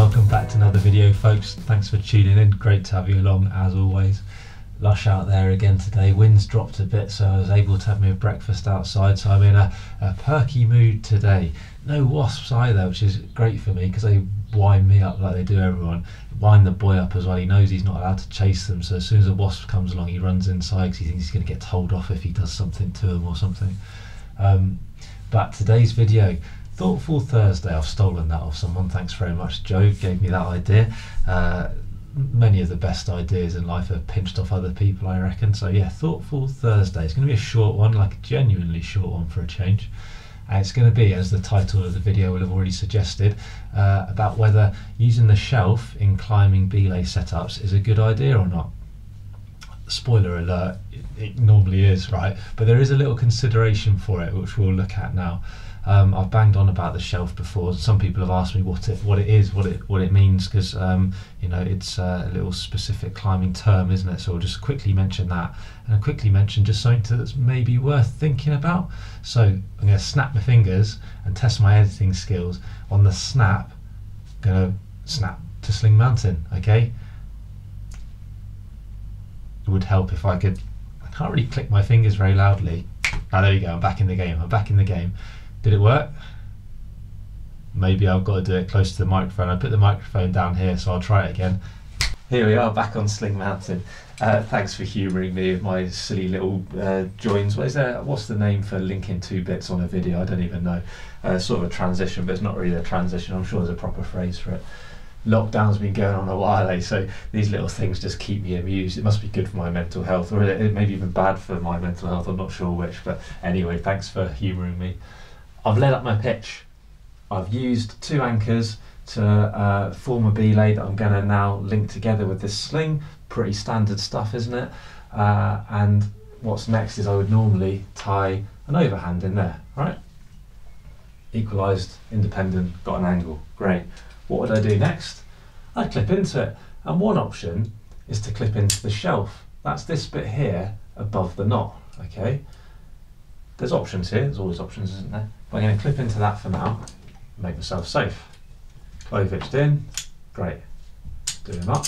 welcome back to another video folks. Thanks for tuning in, great to have you along as always. Lush out there again today, wind's dropped a bit so I was able to have my breakfast outside so I'm in a, a perky mood today. No wasps either which is great for me because they wind me up like they do everyone. Wind the boy up as well, he knows he's not allowed to chase them so as soon as a wasp comes along he runs inside because he thinks he's going to get told off if he does something to him or something. Um, but today's video Thoughtful Thursday. I've stolen that off someone. Thanks very much, Joe. Gave me that idea. Uh, many of the best ideas in life are pinched off other people, I reckon. So yeah, Thoughtful Thursday. It's going to be a short one, like a genuinely short one for a change. And it's going to be, as the title of the video will have already suggested, uh, about whether using the shelf in climbing belay setups is a good idea or not. Spoiler alert, it, it normally is, right? But there is a little consideration for it, which we'll look at now. Um, I've banged on about the shelf before. Some people have asked me what it what it is, what it what it means, because um, you know it's uh, a little specific climbing term, isn't it? So I'll just quickly mention that, and I'll quickly mention just something that's maybe worth thinking about. So I'm going to snap my fingers and test my editing skills on the snap. Going to snap to Sling Mountain. Okay. It would help if I could. I can't really click my fingers very loudly. Ah, there you go. I'm back in the game. I'm back in the game. Did it work? Maybe I've got to do it close to the microphone. I put the microphone down here, so I'll try it again. Here we are back on Sling Mountain. Uh, thanks for humouring me with my silly little uh, joins. What is there? What's the name for linking two bits on a video? I don't even know. Uh, sort of a transition, but it's not really a transition. I'm sure there's a proper phrase for it. Lockdown's been going on a while, eh? so these little things just keep me amused. It must be good for my mental health, or it may be even bad for my mental health. I'm not sure which, but anyway, thanks for humouring me. I've led up my pitch. I've used two anchors to uh, form a belay that I'm going to now link together with this sling. Pretty standard stuff, isn't it? Uh, and what's next is I would normally tie an overhand in there, right? Equalised, independent, got an angle, great. What would I do next? I'd clip into it. And one option is to clip into the shelf. That's this bit here above the knot, okay? There's options here, there's always options, isn't there? But I'm going to clip into that for now, make myself safe. Clove hitched in, great. Do them up.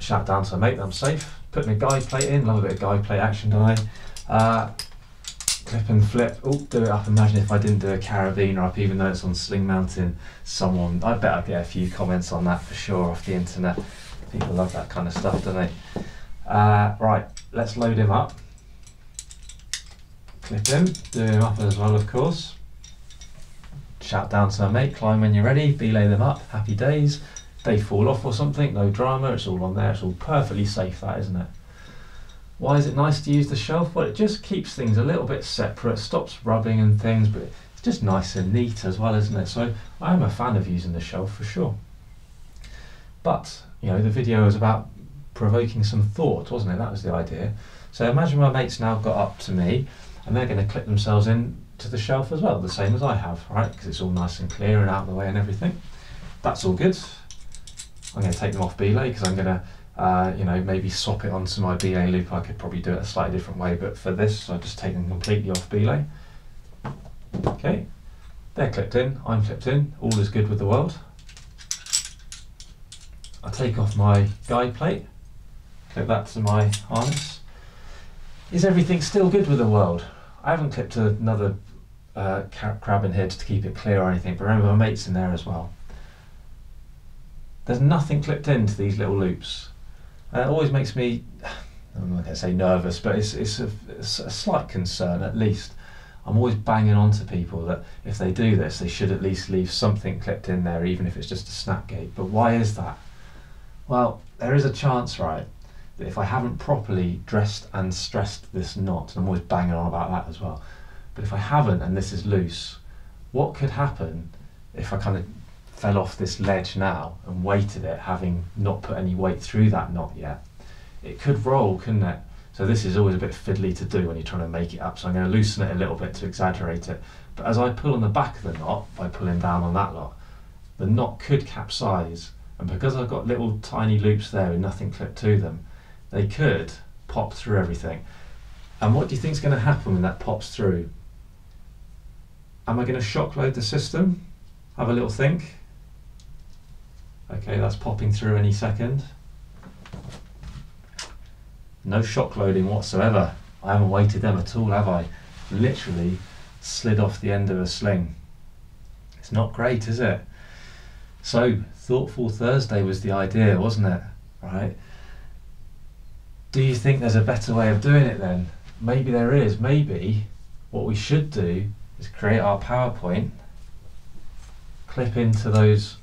Shout down to make them safe. Put my guide plate in, love a bit of guide plate action, don't I? Uh, clip and flip, oh, do it up. Imagine if I didn't do a carabiner up, even though it's on Sling Mountain. Someone, I bet I'd get a few comments on that for sure off the internet. People love that kind of stuff, don't they? Uh, right, let's load him up. Clip him, do him up as well, of course. Shout down to my mate, climb when you're ready, belay them up, happy days. They fall off or something, no drama, it's all on there, it's all perfectly safe, that isn't it? Why is it nice to use the shelf? Well, it just keeps things a little bit separate, stops rubbing and things, but it's just nice and neat as well, isn't it? So I am a fan of using the shelf for sure. But, you know, the video is about provoking some thought, wasn't it? That was the idea. So imagine my mates now got up to me and they're going to clip themselves in to the shelf as well, the same as I have, right? Because it's all nice and clear and out of the way and everything. That's all good. I'm going to take them off belay because I'm going to, uh, you know, maybe swap it onto my BA loop. I could probably do it a slightly different way, but for this, I just take them completely off belay. Okay, they're clipped in, I'm clipped in, all is good with the world. I take off my guide plate clip that to my harness. Is everything still good with the world? I haven't clipped another uh, crab in here to keep it clear or anything, but remember my mate's in there as well. There's nothing clipped into these little loops. And it always makes me, I'm not going to say nervous, but it's, it's, a, it's a slight concern at least. I'm always banging on to people that if they do this, they should at least leave something clipped in there, even if it's just a snap gate. But why is that? Well, there is a chance, right, that if I haven't properly dressed and stressed this knot, and I'm always banging on about that as well, but if I haven't and this is loose, what could happen if I kind of fell off this ledge now and weighted it, having not put any weight through that knot yet? It could roll, couldn't it? So this is always a bit fiddly to do when you're trying to make it up. So I'm going to loosen it a little bit to exaggerate it. But as I pull on the back of the knot, by pulling down on that knot, the knot could capsize. And because I've got little tiny loops there with nothing clipped to them, they could pop through everything. And what do you think is going to happen when that pops through? Am I going to shock load the system? Have a little think. Okay, that's popping through any second. No shock loading whatsoever. I haven't weighted them at all, have I? Literally slid off the end of a sling. It's not great, is it? So, Thoughtful Thursday was the idea, wasn't it? Right? Do you think there's a better way of doing it then? Maybe there is. Maybe what we should do is create our PowerPoint, clip into those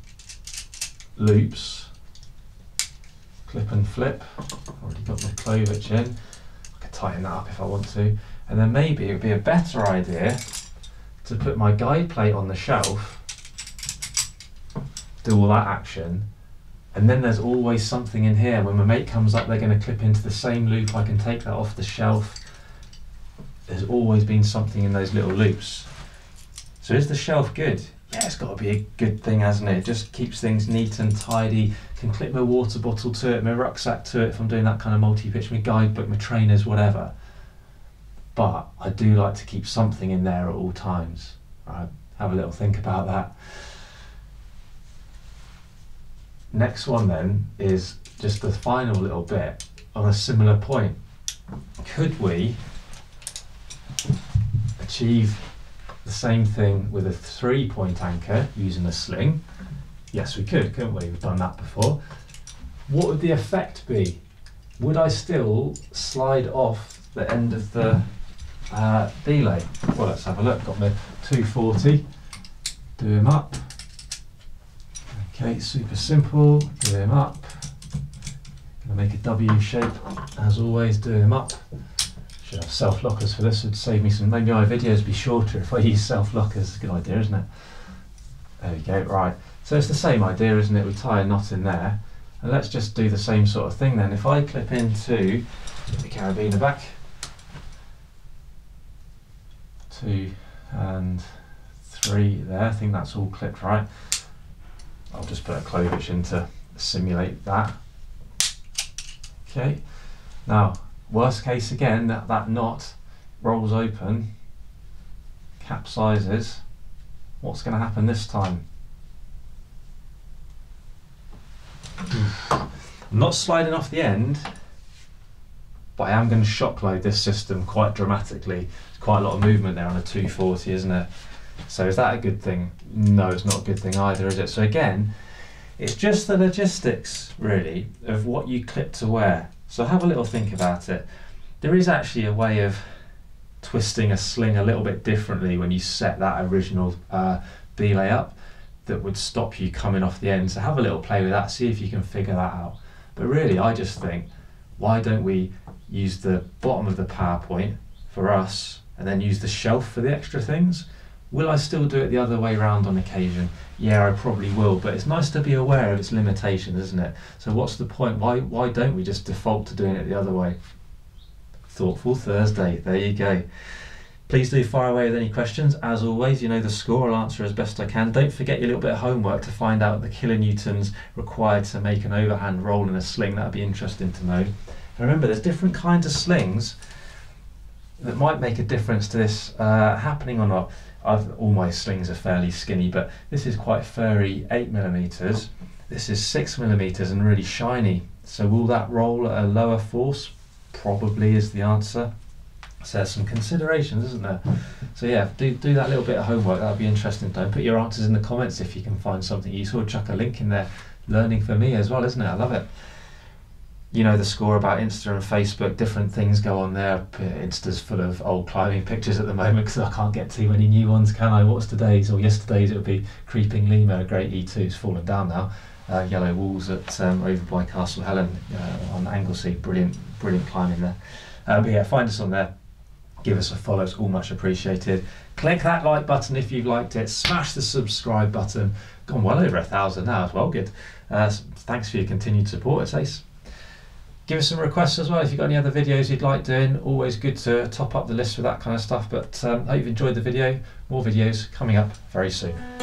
loops, clip and flip. I've Already got my clove hitch in. I could tighten that up if I want to. And then maybe it would be a better idea to put my guide plate on the shelf, do all that action, and then there's always something in here. When my mate comes up, they're going to clip into the same loop. I can take that off the shelf. There's always been something in those little loops. So is the shelf good? Yeah, it's got to be a good thing, hasn't it? It just keeps things neat and tidy. Can clip my water bottle to it, my rucksack to it if I'm doing that kind of multi-pitch, my guidebook, my trainers, whatever. But I do like to keep something in there at all times. Right? Have a little think about that. Next one then is just the final little bit on a similar point. Could we achieve the same thing with a three point anchor using a sling? Yes, we could, couldn't we? We've done that before. What would the effect be? Would I still slide off the end of the uh, belay? Well, let's have a look. Got my 240, do him up. Okay, super simple, do him up. Gonna make a W shape, as always, do him up. Should have self lockers for this, would save me some, maybe my videos be shorter if I use self lockers, good idea, isn't it? There we go, right. So it's the same idea, isn't it? We tie a knot in there, and let's just do the same sort of thing then. If I clip into the carabiner back, two and three there, I think that's all clipped right. I'll just put a clove hitch in to simulate that. Okay, now worst case again, that, that knot rolls open, capsizes. What's going to happen this time? I'm not sliding off the end, but I am going to shock load this system quite dramatically. There's quite a lot of movement there on a 240, isn't it? So is that a good thing? No, it's not a good thing either, is it? So again, it's just the logistics, really, of what you clip to where. So have a little think about it. There is actually a way of twisting a sling a little bit differently when you set that original uh, belay up that would stop you coming off the end. So have a little play with that, see if you can figure that out. But really, I just think, why don't we use the bottom of the PowerPoint for us and then use the shelf for the extra things? Will I still do it the other way around on occasion? Yeah, I probably will, but it's nice to be aware of its limitations, isn't it? So what's the point? Why why don't we just default to doing it the other way? Thoughtful Thursday. There you go. Please do fire away with any questions. As always, you know the score. I'll answer as best I can. Don't forget your little bit of homework to find out the kilonewtons required to make an overhand roll in a sling. That'd be interesting to know. And remember, there's different kinds of slings that might make a difference to this uh, happening or not. I've, all my slings are fairly skinny, but this is quite furry, 8 millimeters. This is 6 millimeters and really shiny. So will that roll at a lower force? Probably is the answer. So there's some considerations, isn't there? So yeah, do, do that little bit of homework. That'd be interesting. Don't put your answers in the comments if you can find something useful. Chuck a link in there. Learning for me as well, isn't it? I love it you know the score about Insta and Facebook. Different things go on there. Insta's full of old climbing pictures at the moment because I can't get too many new ones, can I? What's today's or yesterday's? It would be Creeping Lemma, a great E2. It's fallen down now. Uh, yellow walls at um, over by Castell Helen uh, on Anglesey. Brilliant, brilliant climbing there. Uh, but yeah, find us on there. Give us a follow. It's all much appreciated. Click that like button if you've liked it. Smash the subscribe button. Gone well over a thousand now as well. Good. Uh, thanks for your continued support. It's Ace give us some requests as well. If you've got any other videos you'd like doing always good to top up the list with that kind of stuff but um, I hope you've enjoyed the video. More videos coming up very soon